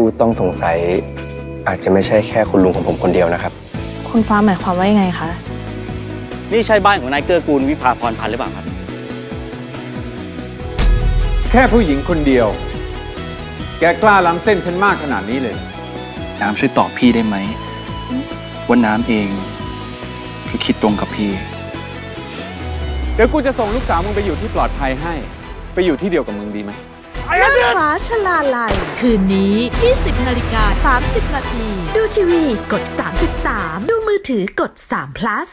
ผู้ต้องสงสัย อาจจะไม่ใช่แค่คุณลุงของผมคนเดียวนะครับ คุณฟ้าหมายความว่ายังไงคะ นี่ใช่บ้านของนายเกื้อกูลวิภาพรพันธ์หรือเปล่าครับ แค่ผู้หญิงคนเดียว แกกล้าล้ำเส้นฉันมากขนาดนี้เลย น้ำช่วยตอบพี่ได้ไหมว่าน้ำเองคือคิดตรงกับพี่ เดี๋ยวกูจะส่งลูกสาวมึงไปอยู่ที่ปลอดภัยให้ ไปอยู่ที่เดียวกับมึงดีไหม ฟ้าชลาลัย คืนนี้ 20นาฬิกา 30 นาที ดูทีวี กด 33 ดูมือถือกด3 plus